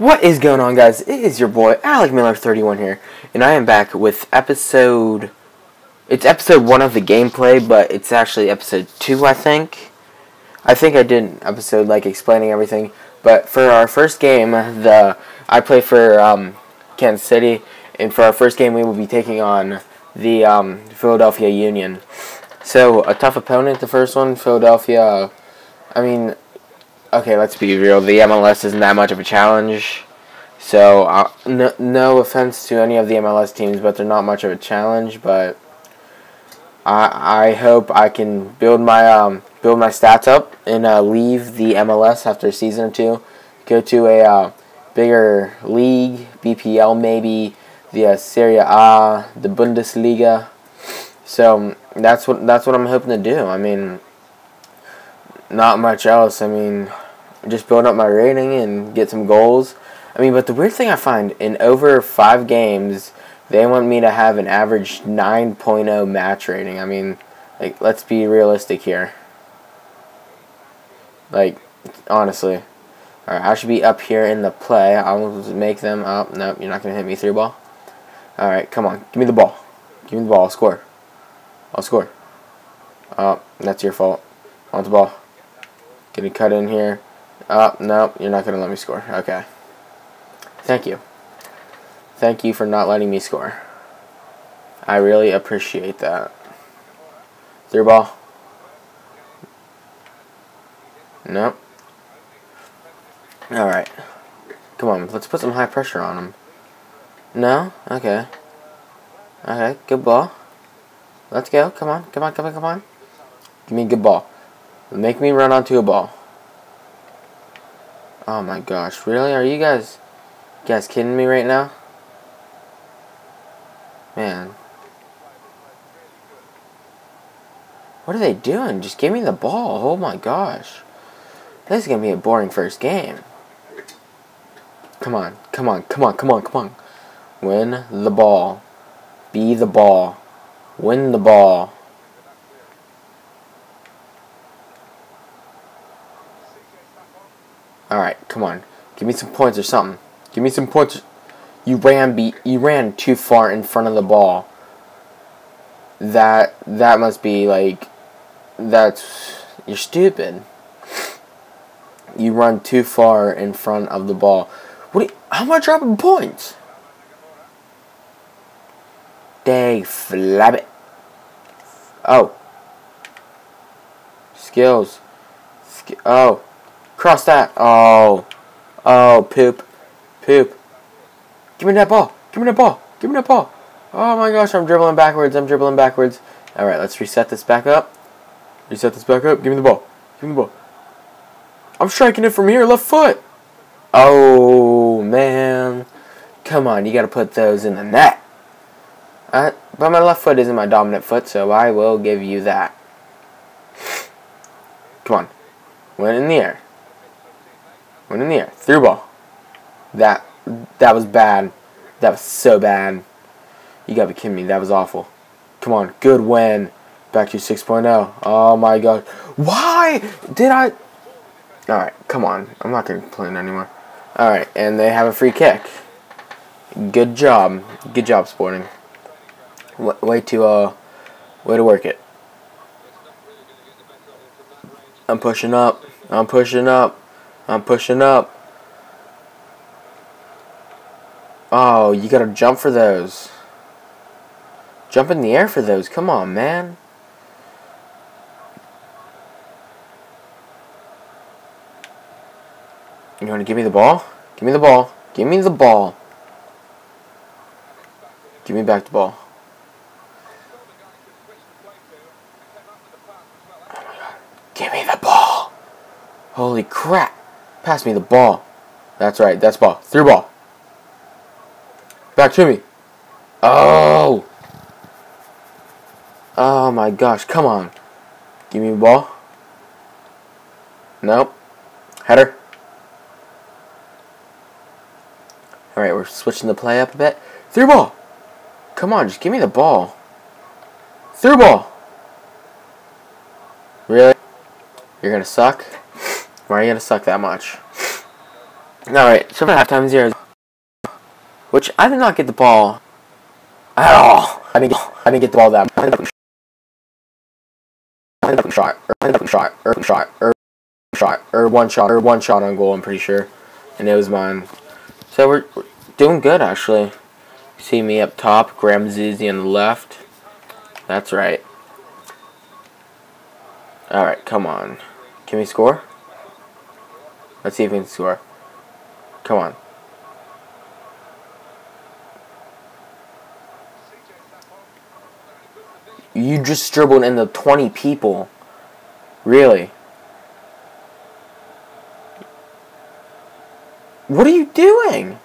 What is going on, guys? It is your boy Alec Miller 31 here, and I am back with episode. It's episode one of the gameplay, but it's actually episode two, I think. I think I did an episode like explaining everything, but for our first game, the I play for um, Kansas City, and for our first game, we will be taking on the um, Philadelphia Union. So a tough opponent, the first one, Philadelphia. I mean, okay, let's be real. The MLS isn't that much of a challenge. So, uh, no, no offense to any of the MLS teams, but they're not much of a challenge. But I, I hope I can build my um, build my stats up and uh, leave the MLS after a season or two, go to a uh, bigger league, BPL maybe, the uh, Serie A, the Bundesliga. So that's what that's what I'm hoping to do. I mean, not much else. I mean, just build up my rating and get some goals. I mean, but the weird thing I find in over five games, they want me to have an average 9.0 match rating. I mean, like, let's be realistic here. Like, honestly. Alright, I should be up here in the play. I'll make them up. Nope, you're not going to hit me through ball. Alright, come on. Give me the ball. Give me the ball. I'll score. I'll score. Oh, that's your fault. I want the ball. Getting cut in here. Oh, no, you're not going to let me score. Okay. Thank you. Thank you for not letting me score. I really appreciate that. Through ball. Nope. Alright. Come on, let's put some high pressure on him. No? Okay. Okay, good ball. Let's go. Come on, come on, come on, come on. Give me a good ball. Make me run onto a ball. Oh my gosh, really? Are you guys, you guys kidding me right now? Man. What are they doing? Just give me the ball. Oh my gosh. This is going to be a boring first game. Come on, come on, come on, come on, come on. Win the ball. Be the ball. Win the ball. Alright, come on. Give me some points or something. Give me some points. You ran be you ran too far in front of the ball. That that must be like that's you're stupid. You run too far in front of the ball. What? You, how am I dropping points? Day flab it. Oh. Skills. Sk oh. Cross that. Oh. Oh, poop. Poop. Give me that ball. Give me that ball. Give me that ball. Oh my gosh, I'm dribbling backwards. I'm dribbling backwards. Alright, let's reset this back up. Reset this back up. Give me the ball. Give me the ball. I'm striking it from here, left foot. Oh, man. Come on, you got to put those in the net. Uh, but my left foot isn't my dominant foot, so I will give you that. Come on. Went in the air. Went in the air. Through ball. That that was bad. That was so bad. You gotta be kidding me. That was awful. Come on. Good win. Back to 6.0. Oh my god. Why did I... Alright, come on. I'm not gonna complain anymore. Alright, and they have a free kick. Good job. Good job, Sporting. way to, uh... Way to work it. I'm pushing up. I'm pushing up. I'm pushing up. Oh, you gotta jump for those. Jump in the air for those. Come on, man. You want to give me the ball? Give me the ball. Give me the ball. Give me back the ball. Oh my god. Give me the ball. Holy crap. Pass me the ball. That's right. That's ball. Through ball. Back to me. Oh. Oh my gosh. Come on. Give me the ball. Nope. Header. Alright, we're switching the play up a bit. Through ball! Come on, just give me the ball. Through ball! Really? You're gonna suck? Why are you gonna suck that much? Alright, so for halftime zero. Which I did not get the ball at all. I didn't get, I didn't get the ball that shot, or shot, or shot, or shot, or one shot, or one shot on goal, I'm pretty sure. And it was mine. So we're, we're doing good, actually. See me up top, Graham Zusi on the left. That's right. Alright, come on. Can we score? Let's see if we can score. Come on. You just dribbled into 20 people. Really? What are you doing?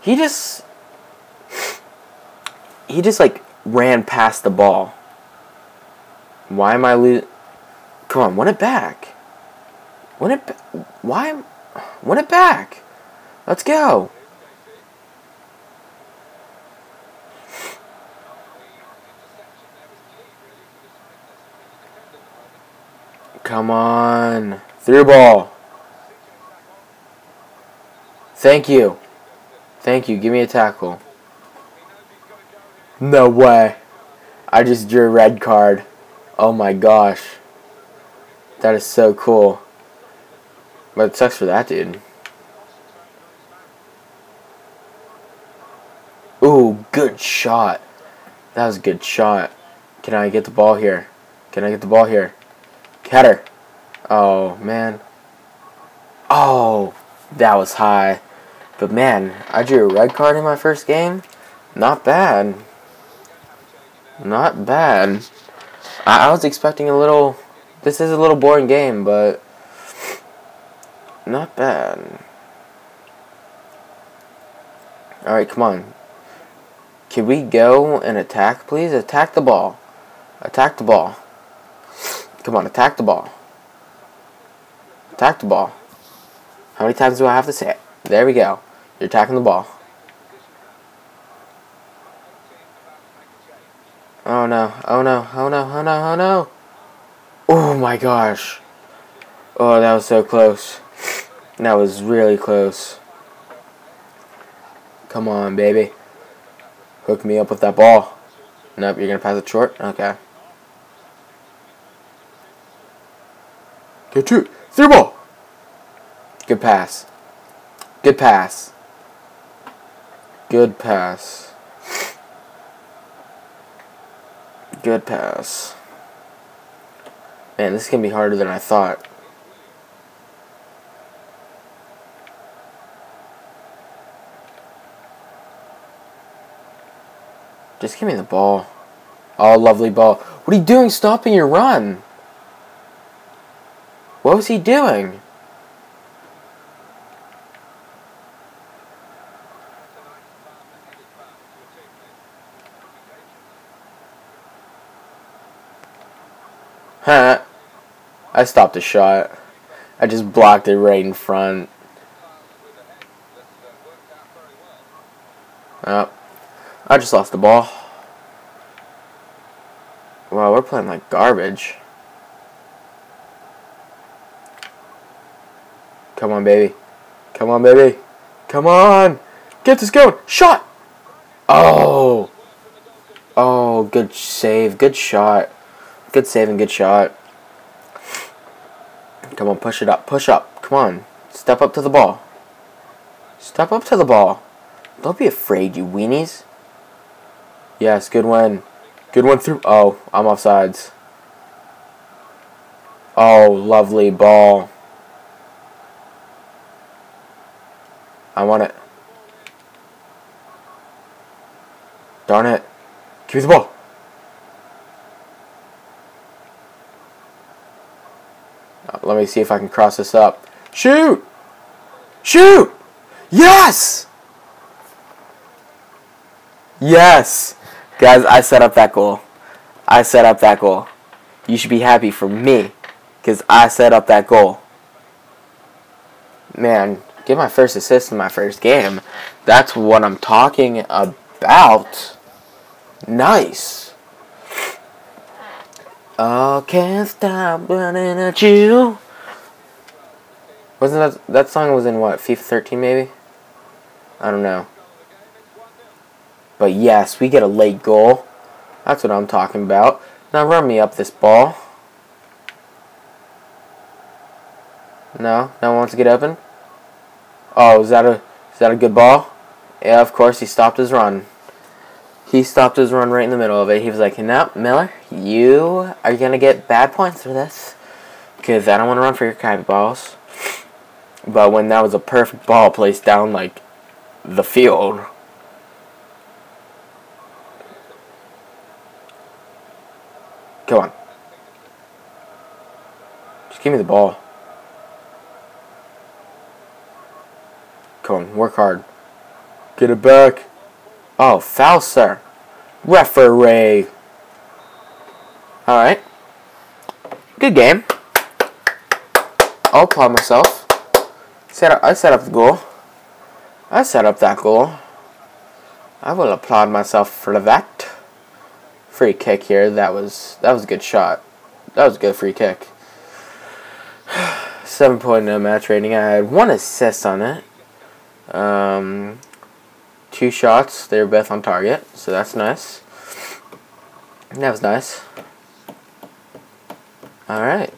He just... He just, like, ran past the ball. Why am I losing? Come on, win it back. Win it... Why... Win it back. Let's go. Come on. Through ball. Thank you. Thank you. Give me a tackle. No way. I just drew a red card. Oh my gosh. That is so cool. But it sucks for that dude. Ooh, good shot. That was a good shot. Can I get the ball here? Can I get the ball here? Header. Oh, man. Oh, that was high. But man, I drew a red card in my first game. Not bad. Not bad. I, I was expecting a little... This is a little boring game, but... Not bad. Alright, come on. Can we go and attack, please? Attack the ball. Attack the ball. Come on, attack the ball. Attack the ball. How many times do I have to say it? There we go. You're attacking the ball. Oh no, oh no, oh no, oh no, oh no. Oh my gosh. Oh, that was so close. That was really close. Come on, baby. Hook me up with that ball. Nope, you're going to pass it short? Okay. Get two. Through ball. Good pass. Good pass. Good pass. Good pass. Man, this is going to be harder than I thought. Just give me the ball. Oh, lovely ball. What are you doing stopping your run? What was he doing? Huh. I stopped a shot. I just blocked it right in front. Oh. I just lost the ball. Wow, we're playing like garbage. Come on, baby. Come on, baby. Come on. Get this going. Shot. Oh. Oh, good save. Good shot. Good save and good shot. Come on, push it up. Push up. Come on. Step up to the ball. Step up to the ball. Don't be afraid, you weenies. Yes, good one. Good one through. Oh, I'm offsides. Oh, lovely ball. I want it. Darn it. Give me the ball. Uh, let me see if I can cross this up. Shoot! Shoot! Yes! Yes! Guys, I set up that goal. I set up that goal. You should be happy for me. Because I set up that goal. Man, get my first assist in my first game. That's what I'm talking about. Nice. Oh, can't stop running at you. Wasn't that that song was in what FIFA 13 maybe? I don't know. But yes, we get a late goal. That's what I'm talking about. Now run me up this ball. No, no one wants to get open. Oh, is that a is that a good ball? Yeah, of course he stopped his run. He stopped his run right in the middle of it. He was like, "No, Miller, you are gonna get bad points for this, because I don't want to run for your kite balls." But when that was a perfect ball placed down like the field. Come on. Just give me the ball. Come on, work hard. Get it back. Oh, foul, sir. Referee. Alright. Good game. I'll applaud myself. Set up, I set up the goal. I set up that goal. I will applaud myself for that. Free kick here. That was that was a good shot. That was a good free kick. 7.0 match rating. I had one assist on it. Um, two shots. They were both on target, so that's nice. That was nice. Alright.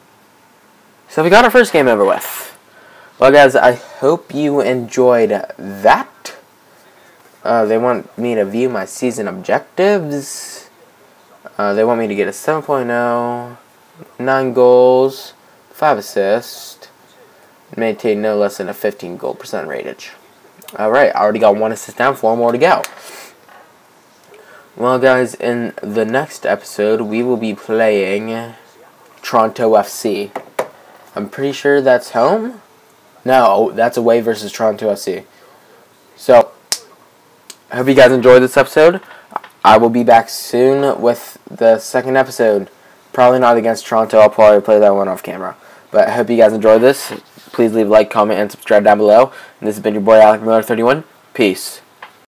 So we got our first game over with. Well, guys, I hope you enjoyed that. Uh, they want me to view my season objectives. Uh, they want me to get a 7.0, 9 goals, 5 assists, maintain no less than a 15 goal percent ratage. Alright, I already got one assist down, four more to go. Well, guys, in the next episode, we will be playing Toronto FC. I'm pretty sure that's home. No, that's away versus Toronto FC. So, I hope you guys enjoyed this episode. I will be back soon with the second episode. Probably not against Toronto. I'll probably play that one off camera. But I hope you guys enjoyed this. Please leave a like, comment, and subscribe down below. And this has been your boy Alec Miller 31. Peace.